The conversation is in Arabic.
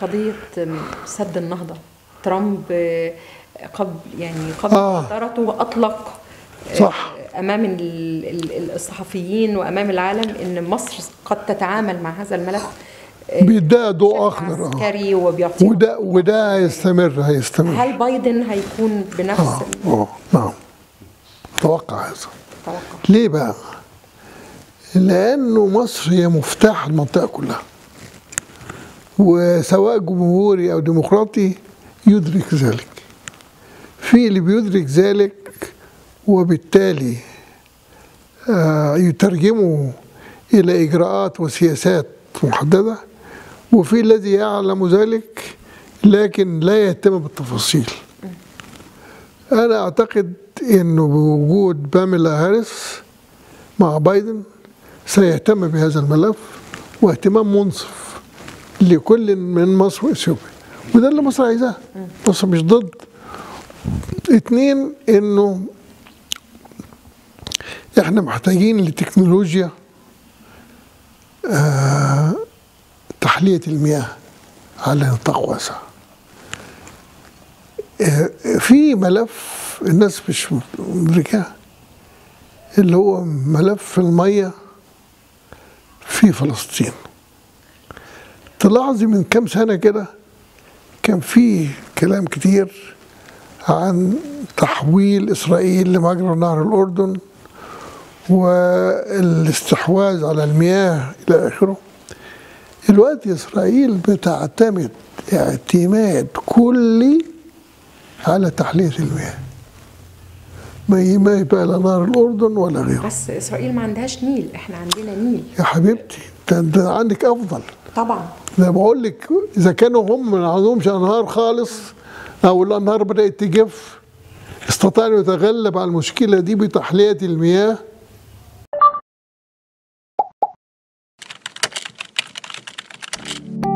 قضية سد النهضة ترامب قبل يعني قبل آه. فترته أطلق صح. أمام ال- ال- الصحفيين وأمام العالم أن مصر قد تتعامل مع هذا الملف بيديها ضوء اخضر آه. عسكري وبيعطيه وده وده هيستمر هيستمر هل بايدن هيكون بنفس آه آه نعم أتوقع هذا التوقع؟ ليه بقى؟ لأنه مصر هي مفتاح المنطقة كلها وسواء جمهوري أو ديمقراطي يدرك ذلك. في اللي بيدرك ذلك وبالتالي آه، يترجمه إلى إجراءات وسياسات محددة وفي الذي يعلم ذلك لكن لا يهتم بالتفاصيل. أنا أعتقد إنه بوجود باميلا هاريس مع بايدن سيهتم بهذا الملف واهتمام منصف. لكل من مصر. واثيوبيا وده اللي مصر عايزاه. مصر مش ضد. اتنين إنه إحنا محتاجين لتكنولوجيا آه تحلية المياه على نطاق واسع. آه، في ملف الناس مش مدركاه اللي هو ملف المية في فلسطين. تلاحظي من كام سنة كده كان في كلام كتير عن تحويل إسرائيل لمجرى نهر الأردن والاستحواذ على المياه إلى آخره. الوقت إسرائيل بتعتمد اعتماد كلي على تحلية المياه. ما يبقى لا نهر الأردن ولا غيره. بس إسرائيل ما عندهاش نيل إحنا عندنا نيل. يا حبيبتي. ده عندك افضل. طبعا. ده بقول لك اذا كانوا هم ما عندهمش انهار خالص أو الانهار بدات تجف استطاع أن يتغلب على المشكلة دي بتحلية المياه. you